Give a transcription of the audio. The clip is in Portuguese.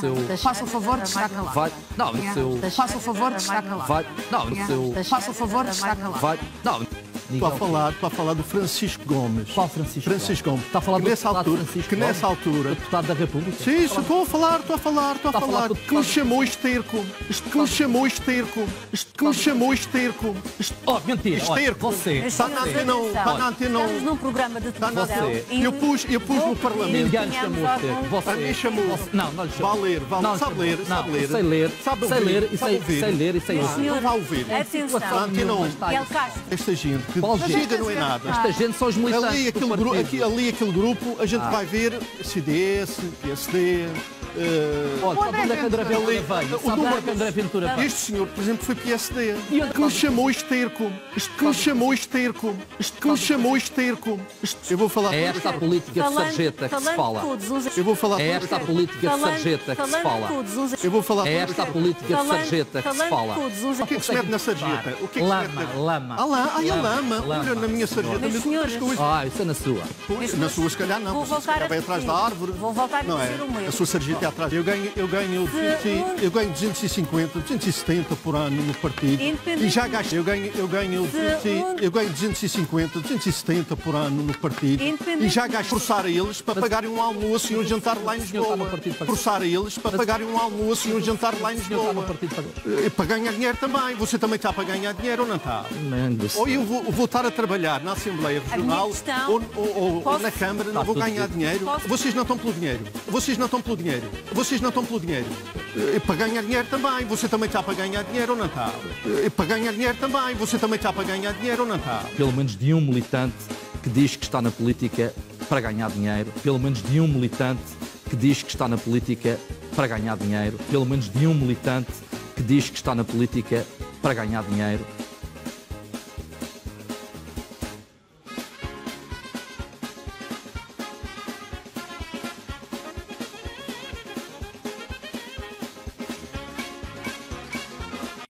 seu. Faça o favor de estar calado. Vai. Não, no seu. Faça o favor de estar calado. Vai. Não, no seu. Faça o favor de estar calado. Vai. Não. Estou a falar, estou a falar do Francisco Gomes. Qual Francisco? Francisco Gomes. Está a falar que do nessa deputado altura, Francisco que nessa Gomes? altura. Deputado da República? Sim, sim, estou a falar, estou a falar, estou a falar Que me chamou esterco. Isto que me chamou esterco. Isto que me chamou esterco. Isto Oh, mentira. Olha, esterco. você. Está na antena, está na antena. Estamos num programa de Está na televisão. antena. Eu pus, eu pus no Parlamento. Ninguém chamou algum- Você. A mim chamou. Não, não lhe chamou. Vale ler, vale- Não, sabe ler, sabe ler. Sei ler, Sabe sei ler e sabe sei, ouvir. sei ler e sei ouvir. Não vai ouvir. Atenção. Antena um. El Castro. Esta gente que Qual chega não é nada. Esta gente são os militantes Ali aquele, gru- aqui, ali aquele grupo, a gente vai ver CDS, PSD. eh, Olha, sabe onde é que André Ventura veio? o Sabe onde é número- que André Ventura veio? Este senhor, por exemplo, foi PSD. E que me chamou esterco. Isto que me chamou esterco. Isto que me chamou esterco. Eu vou falar. É esta a política de sarjeta que se fala. Eu vou falar. É esta a política de sarjeta que se fala. Eu vou falar. É esta a política de sarjeta que se fala. O que é que se mete na sarjeta? O que é que se mete Lama, lama. Ah, lá, ai, a Lama, lama. na minha sarjeta. Mas, senhores, coisas. Ah, isso é na sua. Pois, na sua, se calhar, não. Vou voltar se calhar a vai atrás da árvore. Vou voltar a não é? dizer o meu. A sua sarjeta é atrás. Eu ganho, eu ganho, eu ganho 250, 270 por ano no partido. Independente- E já gasto. Eu ganho, eu ganho, eu ganho 250, 270 por ano no partido. Independente- E já gasto forçar a eles para pagarem um almoço e um jantar lá em o Lisboa. Forçar a eles para pagarem um almoço e um jantar lá em O Lisboa. partido para... Ganhar dinheiro também. Você também está para ganhar dinheiro ou não está? Ou eu vou, vou estar a trabalhar na Assembleia Regional questão- ou, ou- ou- Posso- na Câmara, não vou tudo ganhar dinheiro. Posso- Vocês não estão pelo dinheiro. Vocês não estão pelo dinheiro. Vocês não estão pelo dinheiro. Eh, Para ganhar dinheiro também. Você também está para ganhar dinheiro ou não está? Eh, Para ganhar dinheiro também. Você também está para ganhar dinheiro ou não está? pelo menos de um militante que diz que está na política para ganhar dinheiro, pelo menos de um militante que diz que está na política para ganhar dinheiro, pelo menos de um militante que diz que está na política para ganhar dinheiro,